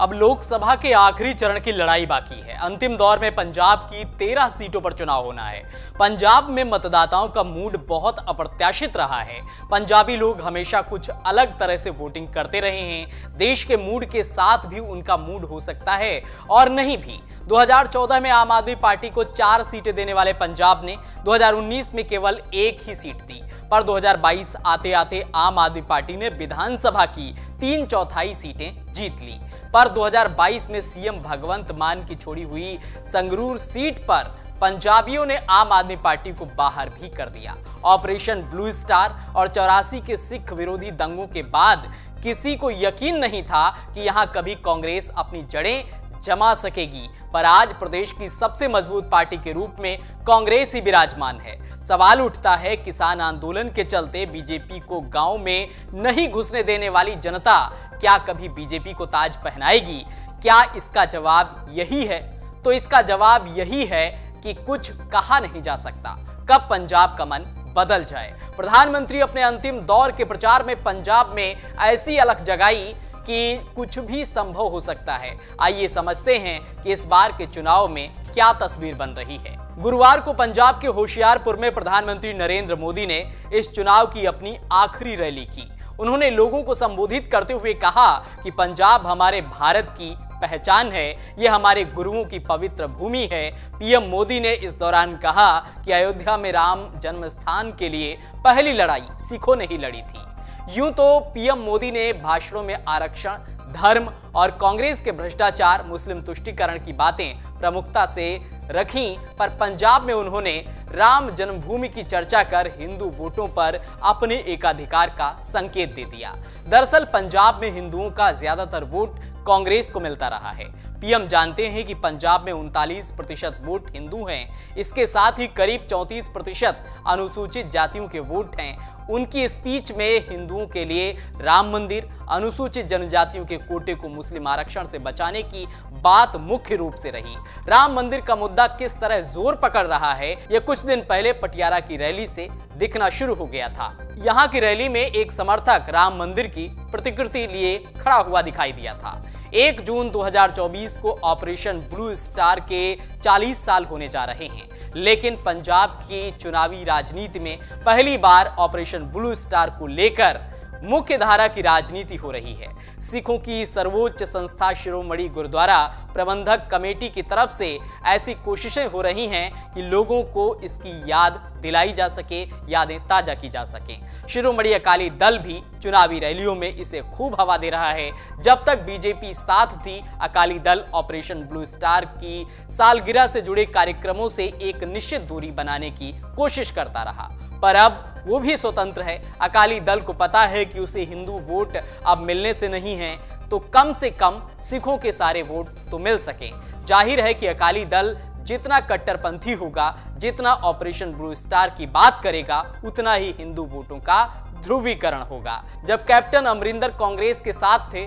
अब लोकसभा के आखिरी चरण की लड़ाई बाकी है। अंतिम दौर में पंजाब की तेरह सीटों पर चुनाव होना है। पंजाब में मतदाताओं का मूड बहुत अप्रत्याशित रहा है। पंजाबी लोग हमेशा कुछ अलग तरह से वोटिंग करते रहे हैं। देश के मूड के साथ भी उनका मूड हो सकता है और नहीं भी। 2014 में आम आदमी पार्टी को चार सीटें देने वाले पंजाब ने 2019 में केवल एक ही सीट दी। पर 2022 आते आते आम आदमी पार्टी ने विधानसभा की तीन चौथाई सीटें जीत ली। पर 2022 में सीएम भगवंत मान की छोड़ी हुई संगरूर सीट पर पंजाबियों ने आम आदमी पार्टी को बाहर भी कर दिया। ऑपरेशन ब्लू स्टार और चौरासी के सिख विरोधी दंगों के बाद किसी को यकीन नहीं था कि यहाँ कभी कांग्रेस अपनी जड़ें जमा सकेगी। पर आज प्रदेश की सबसे मज़बूत पार्टी के रूप में कांग्रेस ही विराजमान है। सवाल उठता है, किसान आंदोलन के चलते बीजेपी को गाँव में नहीं घुसने देने वाली जनता क्या कभी बीजेपी को ताज पहनाएगी? क्या इसका जवाब यही है? तो इसका जवाब यही है कि कुछ कहा नहीं जा सकता। कब पंजाब का मन बदल जाए? प्रधानमंत्री अपने अंतिम दौर के प्रचार में पंजाब में ऐसी अलग जगाई कि कुछ भी संभव हो सकता है। आइए समझते हैं कि इस बार के चुनाव में क्या तस्वीर बन रही है। गुरुवार को पंजाब के होशियारपुर में प्रधानमंत्री नरेंद्र मोदी ने इस चुनाव की अपनी आखिरी रैली की। उन्होंने लोगों को संबोधित करते हुए कहा कि पंजाब हमारे भारत की पहचान है ये हमारे गुरुओं की पवित्र भूमि है। पीएम मोदी ने इस दौरान कहा कि अयोध्या में राम जन्म स्थान के लिए पहली लड़ाई सिखों ने ही लड़ी थी। यूँ तो पीएम मोदी ने भाषणों में आरक्षण, धर्म और कांग्रेस के भ्रष्टाचार, मुस्लिम तुष्टिकरण की बातें प्रमुखता से रखी, पर पंजाब में उन्होंने राम जन्मभूमि की चर्चा कर हिंदू वोटों पर अपने एकाधिकार का संकेत दे दिया। दरअसल पंजाब में हिंदुओं का ज़्यादातर वोट कांग्रेस को मिलता रहा है। पीएम जानते हैं कि पंजाब में उनतालीस प्रतिशत वोट हिंदू हैं। इसके साथ ही करीब 34 प्रतिशत अनुसूचित जातियों के वोट हैं। उनकी स्पीच में हिंदुओं के लिए राम मंदिर, अनुसूचित जनजातियों के कोटे को मुस्लिम आरक्षण से बचाने की बात मुख्य रूप से रही। राम मंदिर का मुद्दा किस तरह ज़ोर पकड़ रहा है, यह कुछ दिन पहले पटियाला की रैली से दिखना शुरू हो गया था। यहाँ की रैली में एक समर्थक राम मंदिर की प्रतिकृति लिए खड़ा हुआ दिखाई दिया था। एक जून 2024 को ऑपरेशन ब्लू स्टार के 40 साल होने जा रहे हैं, लेकिन पंजाब की चुनावी राजनीति में पहली बार ऑपरेशन ब्लू स्टार को लेकर मुख्य धारा की राजनीति हो रही है। सिखों की सर्वोच्च संस्था शिरोमणि गुरुद्वारा प्रबंधक कमेटी की तरफ़ से ऐसी कोशिशें हो रही हैं कि लोगों को इसकी याद दिलाई जा सके, यादें ताज़ा की जा सके। शिरोमणि अकाली दल भी चुनावी रैलियों में इसे खूब हवा दे रहा है। जब तक बीजेपी साथ थी, Akali Dal operation blue star की सालगिरह से जुड़े कार्यक्रमों से एक निश्चित दूरी बनाने की कोशिश करता रहा। पर अब वो भी स्वतंत्र है। अकाली दल को पता है कि उसे हिंदू वोट अब मिलने से नहीं है तो कम से कम सिखों के सारे वोट तो मिल सके। ज़ाहिर है कि अकाली दल जितना कट्टरपंथी होगा, जितना ऑपरेशन ब्लू स्टार की बात करेगा, उतना ही हिंदू वोटों का ध्रुवीकरण होगा। जब कैप्टन अमरिंदर कांग्रेस के साथ थे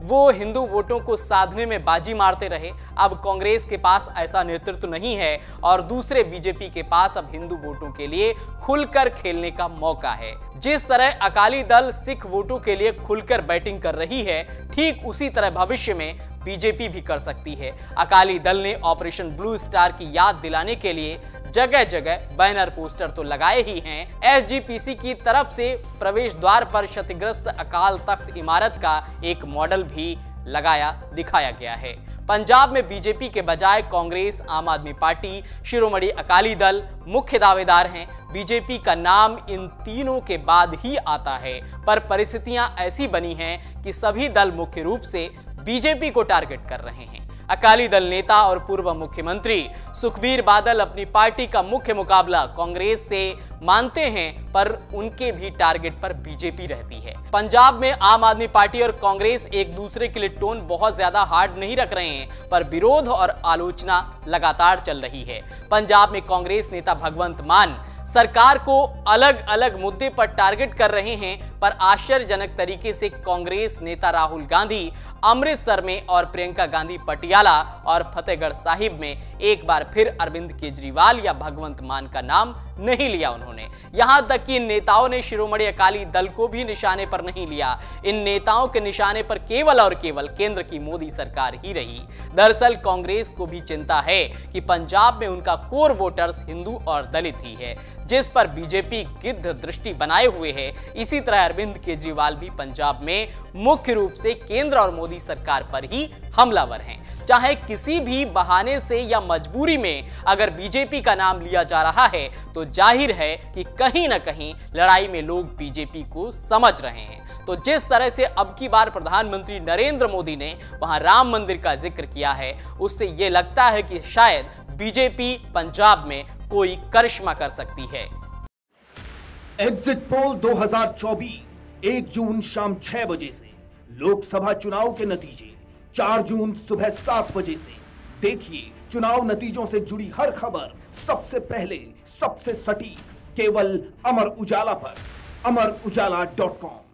वो हिंदू वोटों को साधने में बाजी मारते रहे। अब कांग्रेस के पास ऐसा नेतृत्व नहीं है और दूसरे बीजेपी के पास अब हिंदू वोटों के लिए खुलकर खेलने का मौका है। जिस तरह अकाली दल सिख वोटों के लिए खुलकर बैटिंग कर रही है, ठीक उसी तरह भविष्य में बीजेपी भी कर सकती है। अकाली दल ने ऑपरेशन ब्लू स्टार की याद दिलाने के लिए जगह जगह बैनर, पोस्टर तो लगाए ही हैं। एसजीपीसी की तरफ़ से प्रवेश द्वार पर क्षतिग्रस्त अकाल तख्त इमारत का एक मॉडल भी लगाया, दिखाया गया है। पंजाब में बीजेपी के बजाय कांग्रेस, आम आदमी पार्टी, शिरोमणि अकाली दल मुख्य दावेदार हैं। बीजेपी का नाम इन तीनों के बाद ही आता है, पर परिस्थितियाँ ऐसी बनी हैं कि सभी दल मुख्य रूप से बीजेपी को टारगेट कर रहे हैं। अकाली दल नेता और पूर्व मुख्यमंत्री सुखबीर बादल अपनी पार्टी का मुख्य मुकाबला कांग्रेस से मानते हैं, पर उनके भी टारगेट पर बीजेपी रहती है। पंजाब में आम आदमी पार्टी और कांग्रेस एक दूसरे के लिए टोन बहुत ज़्यादा हार्ड नहीं रख रहे हैं, पर विरोध और आलोचना लगातार चल रही है। पंजाब में कांग्रेस नेता भगवंत मान सरकार को अलग अलग मुद्दे पर टारगेट कर रहे हैं, पर आश्चर्यजनक तरीके से कांग्रेस नेता राहुल गांधी, अमृतसर में और प्रियंका गांधी पटियाला और फतेहगढ़ साहिब में एक बार फिर अरविंद केजरीवाल या भगवंत मान का नाम नहीं लिया उन्होंने। यहाँ तक कि इन नेताओं ने शिरोमणि अकाली दल को भी निशाने पर नहीं लिया। इन नेताओं के निशाने पर केवल और केवल केंद्र की मोदी सरकार ही रही। दरअसल कांग्रेस को भी चिंता है कि पंजाब में उनका कोर वोटर्स हिंदू और दलित ही है। जिस पर बीजेपी गिद्ध दृष्टि बनाए हुए है। इसी तरह अरविंद केजरीवाल भी पंजाब में मुख्य रूप से केंद्र और मोदी सरकार पर ही हमलावर हैं। चाहे किसी भी बहाने से या मजबूरी में अगर बीजेपी का नाम लिया जा रहा है तो ज़ाहिर है कि कहीं ना कहीं लड़ाई में लोग बीजेपी को समझ रहे हैं। तो जिस तरह से अब की बार प्रधानमंत्री नरेंद्र मोदी ने वहाँ राम मंदिर का ज़िक्र किया है, उससे यह लगता है कि शायद बीजेपी पंजाब में कोई करिश्मा कर सकती है। एग्जिट पोल 2024 एक जून शाम छह बजे से। लोकसभा चुनाव के नतीजे 4 जून सुबह सात बजे से। देखिए, चुनाव नतीजों से जुड़ी हर खबर सबसे पहले, सबसे सटीक, केवल अमर उजाला पर, अमर उजाला डॉट कॉम।